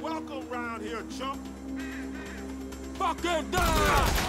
welcome round here, chump. Fucking die!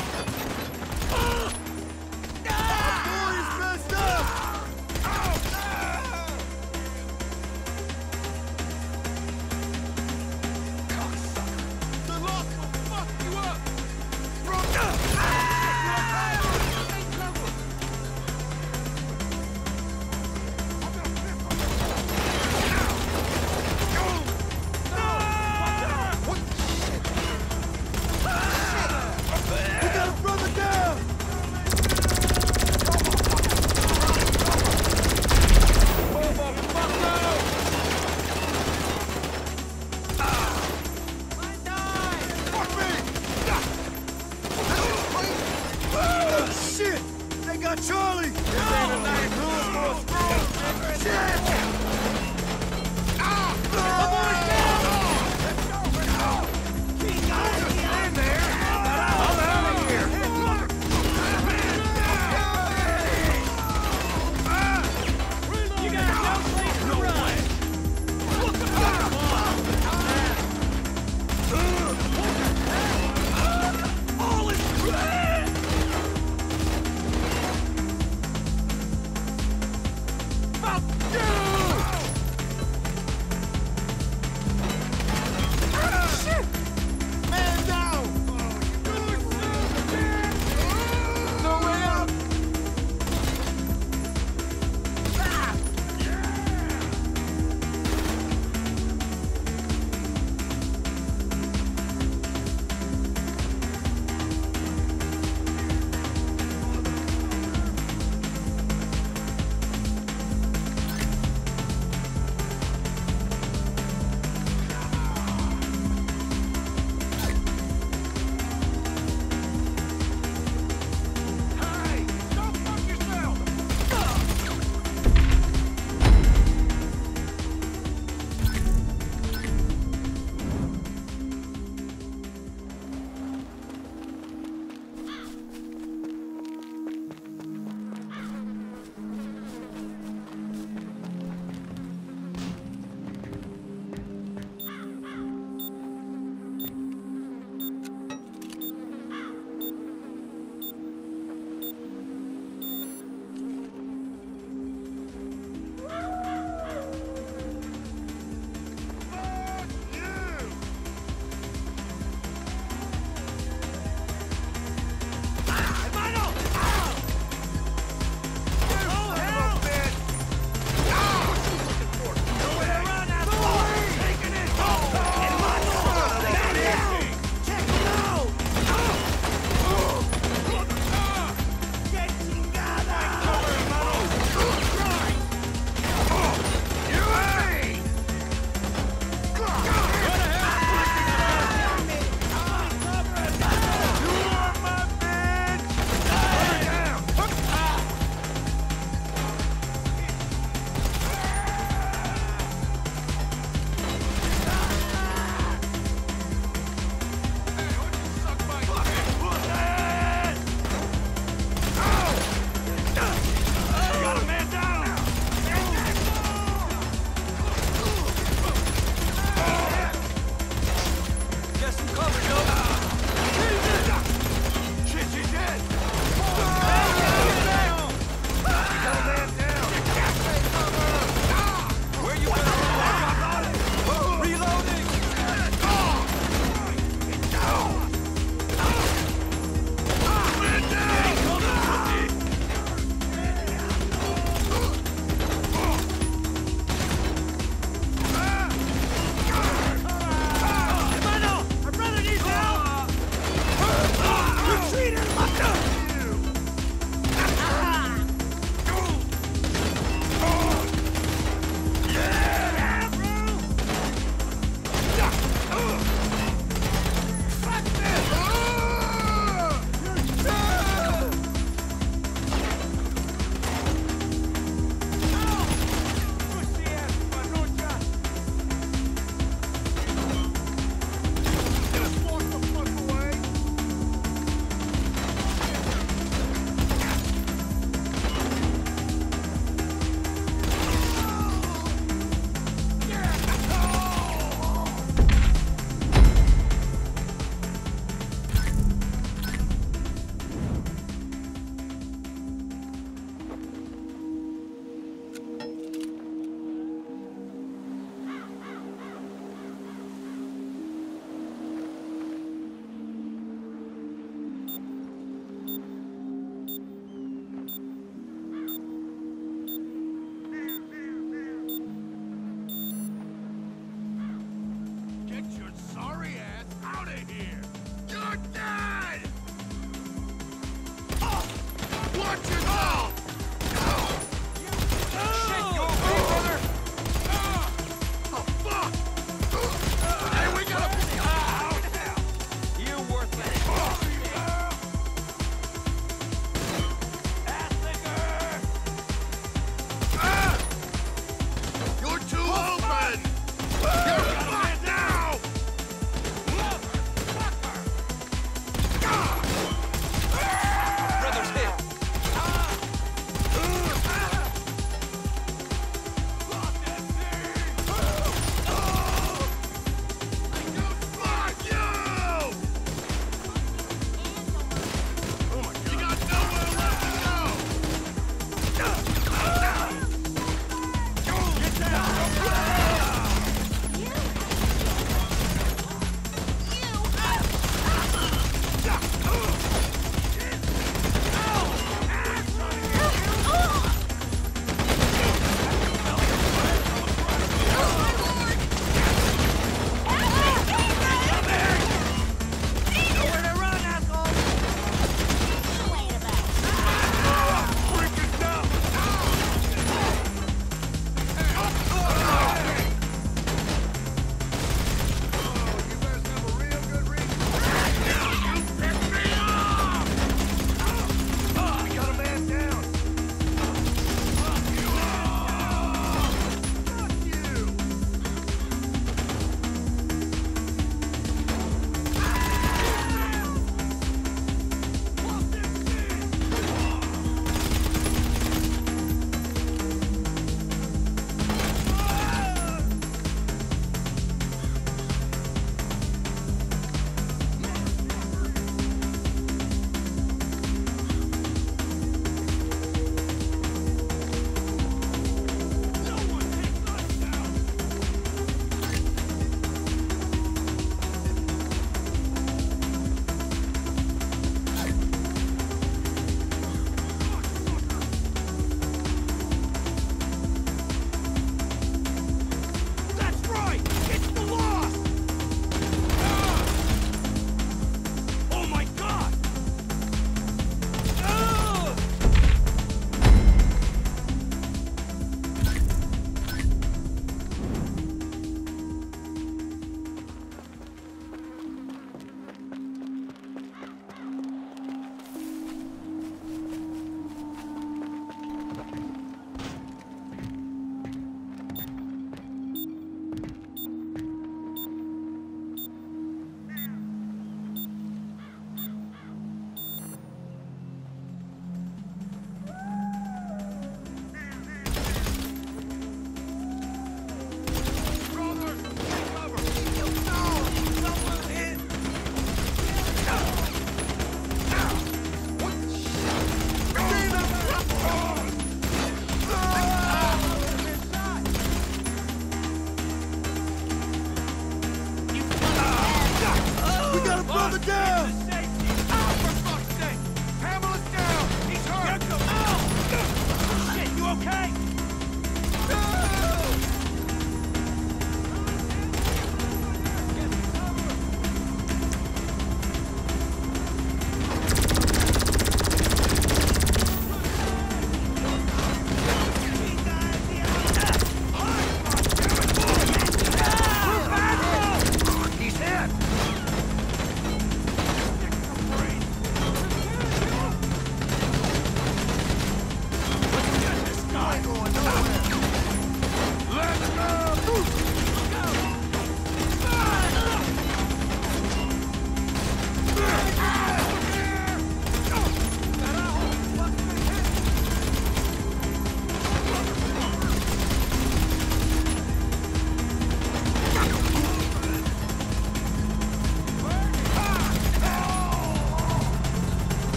the girl.